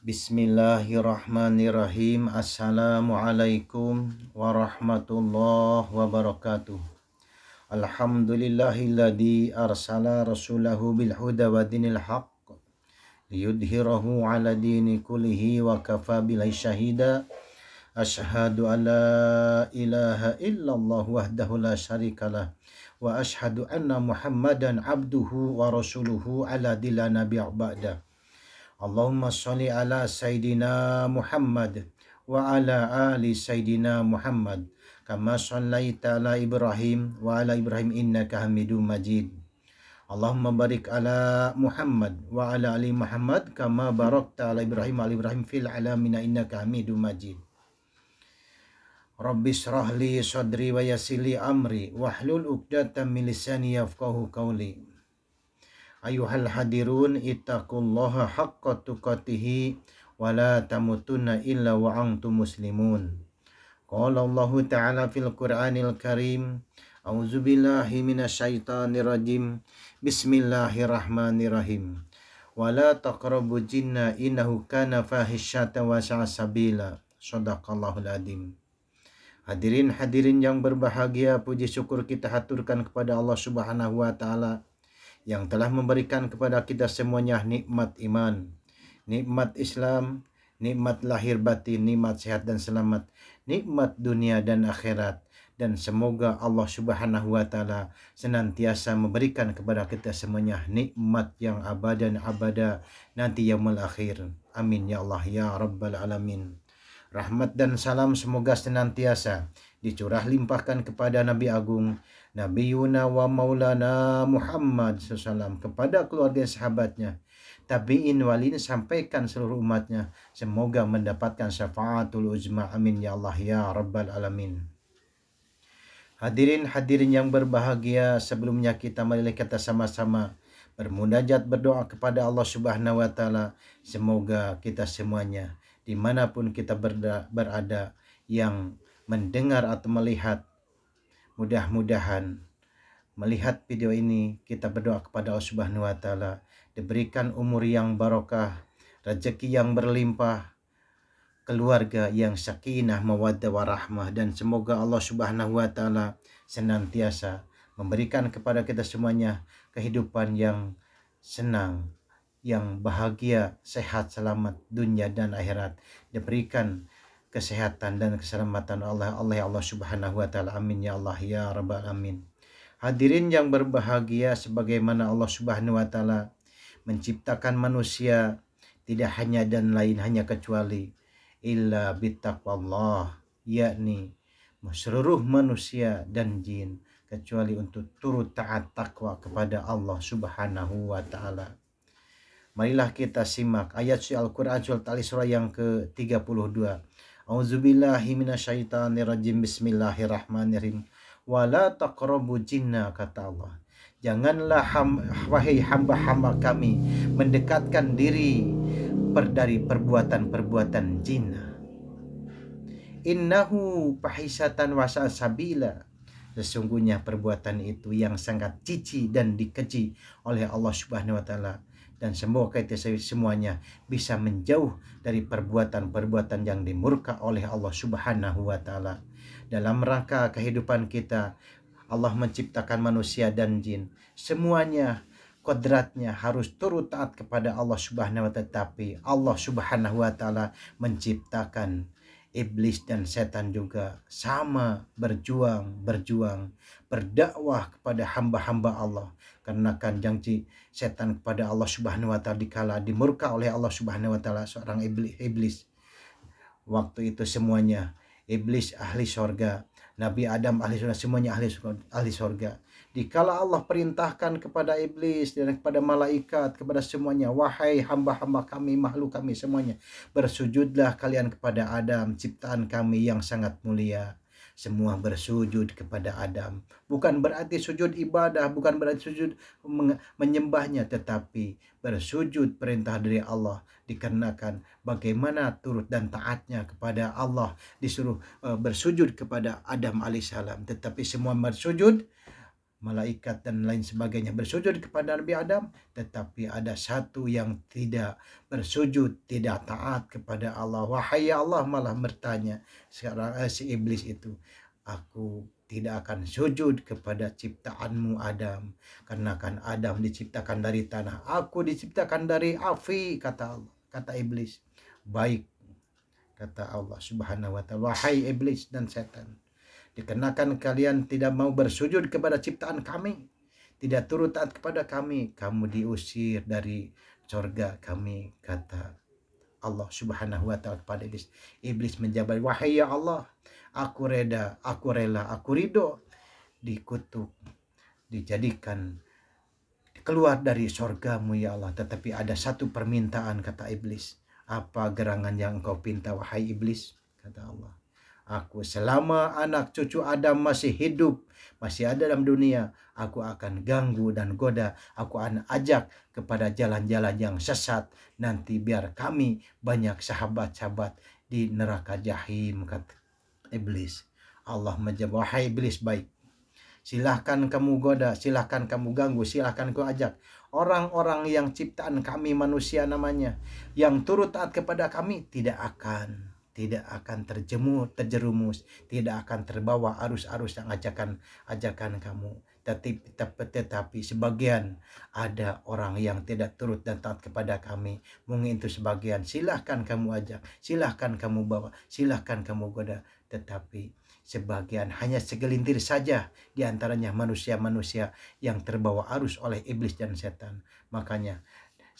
بسم الله الرحمن الرحيم السلام عليكم ورحمة الله وبركاته الحمد لله الذي أرسل رسوله بالهدى ودين الحق ليظهره على دين كله وكفى به شهيدا أشهد أن لا إله إلا الله وحده لا شريك له وأشهد أن محمدا عبده ورسوله على دين نبي بعده اللهم صل على سيدنا محمد وعلى آل سيدنا محمد. كما صليت على إبراهيم وعلى إبراهيم إنك حميد مجيد. اللهم بارك على محمد وعلى آل محمد كما باركت على إبراهيم وعلى إبراهيم في العالمين إنك حميد مجيد. رب اشرح لي صدري ويسر لي أمري واحلل عقدة من لساني يفقهوا قولي. Ayuhal hadirun ittaqullaha haqqa tuqatihi wa la tamutunna illa wa antum muslimun. Qala Allah Ta'ala fil Qur'anil Karim A'udzu billahi minasyaitonir rajim. Bismillahirrahmanirrahim. Wa la taqrabu jinna innahu kana fahisyatan wa sabila. Shadaqallahul adzim. Hadirin hadirin yang berbahagia, puji syukur kita haturkan kepada Allah Subhanahu wa taala yang telah memberikan kepada kita semuanya nikmat iman, nikmat Islam, nikmat lahir batin, nikmat sehat dan selamat, nikmat dunia dan akhirat. Dan semoga Allah subhanahu wa ta'ala senantiasa memberikan kepada kita semuanya nikmat yang abadan abada nanti yang akhir. Amin ya Allah ya Rabbal Alamin. Rahmat dan salam semoga senantiasa dicurah limpahkan kepada Nabi Agung Nabi Yuna wa Maulana Muhammad SAW kepada keluarga sahabatnya. Tabi'in walin sampaikan seluruh umatnya. Semoga mendapatkan syafaatul uzma. Amin ya Allah ya Rabbal Alamin. Hadirin hadirin yang berbahagia sebelumnya kita mari kita sama-sama bermunajat berdoa kepada Allah Subhanahu wa taala semoga kita semuanya di mana pun kita berada yang mendengar atau melihat Mudah-mudahan melihat video ini kita berdoa kepada Allah Subhanahu wa taala diberikan umur yang barokah, rezeki yang berlimpah, keluarga yang sakinah, mawaddah warahmah dan semoga Allah Subhanahu wa taala senantiasa memberikan kepada kita semuanya kehidupan yang senang, yang bahagia, sehat, selamat dunia dan akhirat. Diberikan kesehatan dan keselamatan Allah Allah ya Allah Subhanahu wa taala amin ya Allah ya rabbal amin hadirin yang berbahagia sebagaimana Allah Subhanahu wa taala menciptakan manusia tidak hanya dan lain hanya kecuali illa bittaqwallah yakni seluruh manusia dan jin kecuali untuk turut taat takwa kepada Allah Subhanahu wa taala. Marilah kita simak ayat Al-Qur'an surat Al-Isra yang ke-32. Auzubillahi minasyaitonirrajim. Bismillahirrahmanirrahim. Wala taqrabu jinna kata Allah. Janganlah ham, wahai hamba-hamba kami mendekatkan diri per, dari perbuatan-perbuatan jinna. Innahu pahisatan wasa sabila. Sesungguhnya perbuatan itu yang sangat cici dan dikeji oleh Allah Subhanahu wa taala dan semoga kita semuanya bisa menjauh dari perbuatan-perbuatan yang dimurka oleh Allah Subhanahu wa taala. Dalam rangka kehidupan kita, Allah menciptakan manusia dan jin. Semuanya kodratnya harus turut taat kepada Allah Subhanahu wa taala, tapi Allah Subhanahu wa taala menciptakan iblis dan setan juga sama berjuang berjuang berdakwah kepada hamba-hamba Allah karena kan janji setan kepada Allah Subhanahu wa taala dikala dimurka oleh Allah Subhanahu wa taala seorang iblis waktu itu semuanya iblis ahli sorga Nabi Adam ahli surga semuanya ahli ahli sorga Dikala Allah perintahkan kepada iblis dan kepada malaikat, kepada semuanya, wahai hamba-hamba kami, makhluk kami semuanya, bersujudlah kalian kepada Adam, ciptaan kami yang sangat mulia. Semua bersujud kepada Adam. Bukan berarti sujud ibadah, bukan berarti sujud menyembahnya, tetapi bersujud perintah dari Allah dikarenakan bagaimana turut dan taatnya kepada Allah disuruh uh, bersujud kepada Adam alaihissalam. Tetapi semua bersujud malaikat dan lain sebagainya bersujud kepada Nabi Adam tetapi ada satu yang tidak bersujud tidak taat kepada Allah. Wahai ya Allah malah bertanya sekarang eh, si iblis itu aku tidak akan sujud kepada ciptaanmu Adam karena kan Adam diciptakan dari tanah aku diciptakan dari api kata Allah kata iblis. Baik kata Allah subhanahu wa ta'ala. Wahai iblis dan setan dikenakan kalian tidak mau bersujud kepada ciptaan kami tidak turut taat kepada kami kamu diusir dari sorga kami kata Allah subhanahu wa ta'ala kepada iblis iblis menjawab wahai ya Allah aku reda aku rela aku ridho dikutuk dijadikan keluar dari sorgamu ya Allah tetapi ada satu permintaan kata iblis apa gerangan yang engkau pinta wahai iblis? Kata Allah. Aku selama anak cucu Adam masih hidup, masih ada dalam dunia, aku akan ganggu dan goda, aku akan ajak kepada jalan-jalan yang sesat. Nanti biar kami banyak sahabat-sahabat di neraka jahim, kata iblis. Allah menjawab, wahai iblis baik. Silahkan kamu goda, silahkan kamu ganggu, silahkan kau ajak orang-orang yang ciptaan kami manusia namanya yang turut taat kepada kami tidak akan tidak akan terjemur terjerumus tidak akan terbawa arus-arus yang ajakan ajakan kamu. Tetapi, tetapi sebagian ada orang yang tidak turut dan taat kepada kami. Mungkin itu sebagian. Silahkan kamu ajak silahkan kamu bawa silahkan kamu goda. Tetapi sebagian hanya segelintir saja di antaranya manusia-manusia yang terbawa arus oleh iblis dan setan. Makanya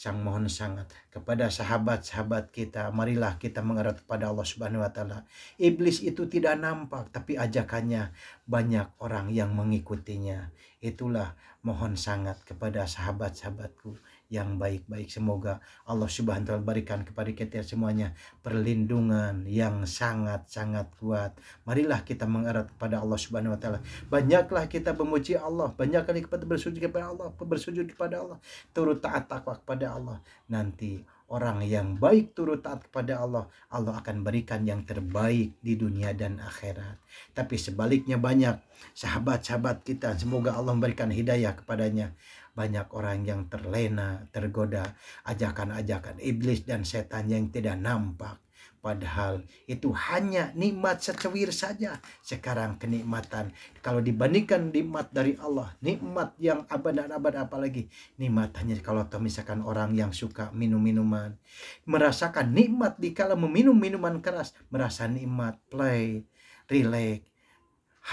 sang mohon sangat kepada sahabat-sahabat kita marilah kita mengarah kepada Allah Subhanahu wa taala. Iblis itu tidak nampak tapi ajakannya banyak orang yang mengikutinya. Itulah mohon sangat kepada sahabat-sahabatku yang baik-baik. Semoga Allah Subhanahu wa taala berikan kepada kita semuanya perlindungan yang sangat-sangat kuat. Marilah kita mengarah kepada Allah Subhanahu wa taala. Banyaklah kita memuji Allah, banyaklah kita bersujud kepada Allah, bersujud kepada Allah, turut taat takwa kepada Allah. Nanti orang yang baik turut taat kepada Allah, Allah akan berikan yang terbaik di dunia dan akhirat. Tapi sebaliknya banyak sahabat-sahabat kita, semoga Allah memberikan hidayah kepadanya banyak orang yang terlena, tergoda ajakan-ajakan iblis dan setan yang tidak nampak. Padahal itu hanya nikmat secewir saja. Sekarang kenikmatan. Kalau dibandingkan nikmat dari Allah. Nikmat yang abad dan abad apalagi. Nikmat hanya kalau misalkan orang yang suka minum minuman. Merasakan nikmat dikala meminum minuman keras. Merasa nikmat, play, relax.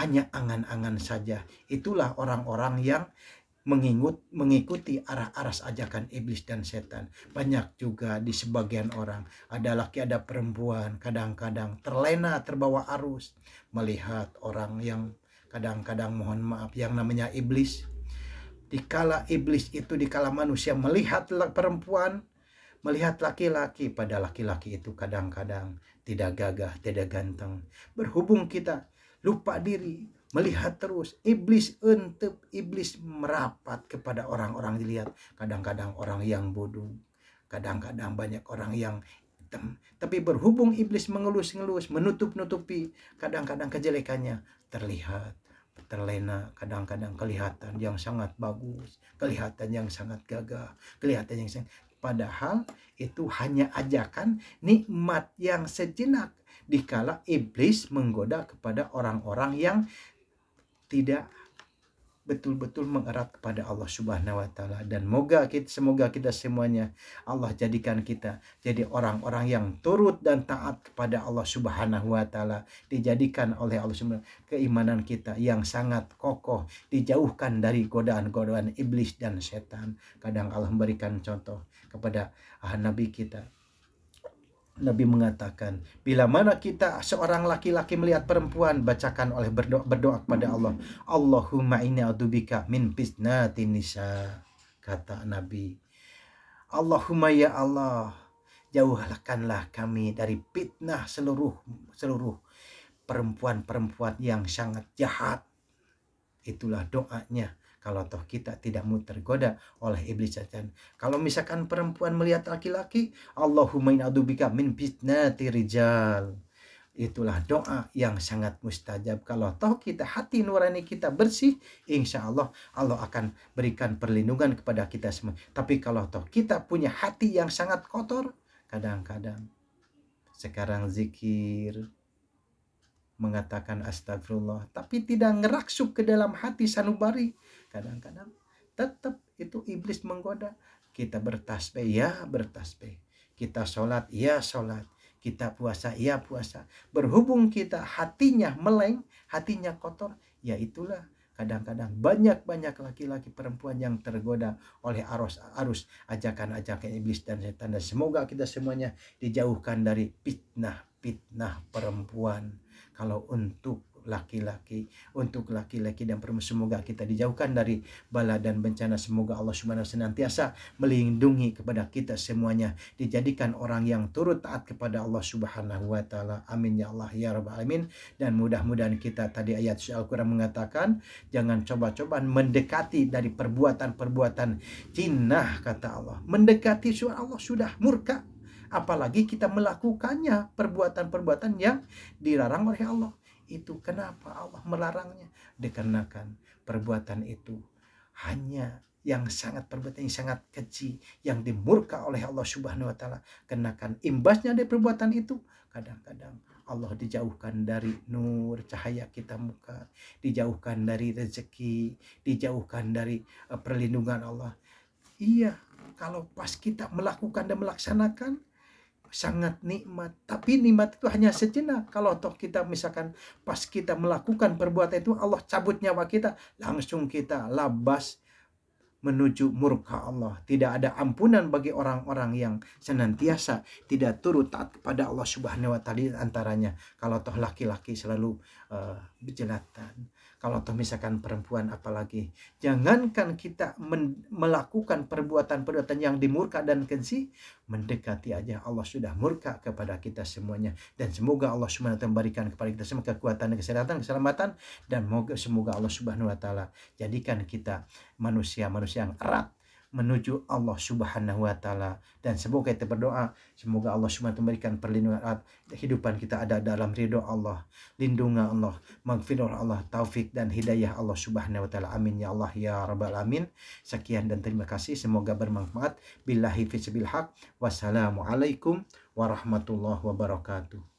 Hanya angan-angan saja. Itulah orang-orang yang mengingut, mengikuti arah-aras ajakan iblis dan setan. Banyak juga di sebagian orang, ada laki ada perempuan, kadang-kadang terlena, terbawa arus, melihat orang yang kadang-kadang mohon maaf, yang namanya iblis. Dikala iblis itu, dikala manusia melihat perempuan, melihat laki-laki, pada laki-laki itu kadang-kadang tidak gagah, tidak ganteng. Berhubung kita lupa diri, melihat terus. Iblis untuk iblis merapat kepada orang-orang dilihat. Kadang-kadang orang yang bodoh kadang-kadang banyak orang yang hitam. Tapi berhubung iblis mengelus-ngelus menutup-nutupi kadang-kadang kejelekannya terlihat terlena kadang-kadang kelihatan yang sangat bagus kelihatan yang sangat gagah kelihatan yang sangat padahal itu hanya ajakan nikmat yang sejenak dikala iblis menggoda kepada orang-orang yang tidak betul-betul mengerat kepada Allah Subhanahu wa taala. Dan moga kita semoga kita semuanya Allah jadikan kita jadi orang-orang yang turut dan taat kepada Allah Subhanahu wa taala. Dijadikan oleh Allah Subhanahu keimanan kita yang sangat kokoh. Dijauhkan dari godaan-godaan iblis dan setan. Kadang Allah memberikan contoh kepada nabi kita Nabi mengatakan, bila mana kita seorang laki-laki melihat perempuan, bacakan oleh berdoa, berdoa kepada Allah. Allahumma inni a'udzubika min fitnati nisa. Kata Nabi. Allahumma ya Allah, jauhkanlah kami dari fitnah seluruh seluruh perempuan-perempuan yang sangat jahat. Itulah doanya kalau toh kita tidak mau tergoda oleh iblis setan. Kalau misalkan perempuan melihat laki-laki, Allahumma ina'udzubika min fitnati rijal. itulah doa yang sangat mustajab kalau toh kita hati nurani kita bersih insya Allah Allah akan berikan perlindungan kepada kita semua tapi kalau toh kita punya hati yang sangat kotor kadang-kadang sekarang zikir mengatakan astagfirullah tapi tidak ngeraksuk ke dalam hati sanubari kadang-kadang tetap itu iblis menggoda kita bertasbih ya bertasbih kita sholat ya sholat kita puasa, ya puasa. Berhubung kita hatinya meleng, hatinya kotor, ya itulah kadang-kadang banyak-banyak laki-laki perempuan yang tergoda oleh arus-arus ajakan-ajakan iblis dan setan. Dan semoga kita semuanya dijauhkan dari fitnah-fitnah perempuan. Kalau untuk laki-laki untuk laki-laki dan perempuan semoga kita dijauhkan dari bala dan bencana. Semoga Allah Subhanahu senantiasa melindungi kepada kita semuanya dijadikan orang yang turut taat kepada Allah Subhanahu wa taala. Amin ya Allah ya rabbal alamin. Dan mudah-mudahan kita tadi ayat Al-Qur'an mengatakan jangan coba-coba mendekati dari perbuatan-perbuatan jinah kata Allah. Mendekati surah Allah sudah murka apalagi kita melakukannya perbuatan-perbuatan yang dilarang oleh Allah. Itu kenapa Allah melarangnya? Dikarenakan perbuatan itu hanya yang sangat perbuatan yang sangat keji yang dimurka oleh Allah Subhanahu wa taala. Kenakan imbasnya dari perbuatan itu kadang-kadang Allah dijauhkan dari nur cahaya kita muka dijauhkan dari rezeki dijauhkan dari uh, perlindungan Allah. Iya kalau pas kita melakukan dan melaksanakan sangat nikmat. Tapi nikmat itu hanya sejenak. Kalau toh kita misalkan pas kita melakukan perbuatan itu Allah cabut nyawa kita, langsung kita labas menuju murka Allah. Tidak ada ampunan bagi orang-orang yang senantiasa tidak turut taat kepada Allah Subhanahu wa taala antaranya. Kalau toh laki-laki selalu uh, berjelatan, kalau toh misalkan perempuan apalagi jangankan kita melakukan perbuatan-perbuatan yang dimurka dan kensi mendekati aja Allah sudah murka kepada kita semuanya. Dan semoga Allah taala memberikan kepada kita semua kekuatan kesehatan keselamatan dan semoga Allah Subhanahu wa taala jadikan kita manusia-manusia yang erat menuju Allah Subhanahu wa taala. Dan semoga kita berdoa semoga Allah Subhanahu memberikan perlindungan kehidupan kita ada dalam ridho Allah lindungan Allah magfirah Allah taufik dan hidayah Allah Subhanahu wa taala. Amin ya Allah ya rabbal alamin. Sekian dan terima kasih. Semoga bermanfaat. Billahi fi haq. Wassalamualaikum warahmatullahi wabarakatuh